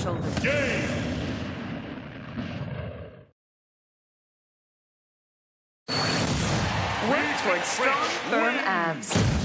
shoulder. Game! Went firm abs.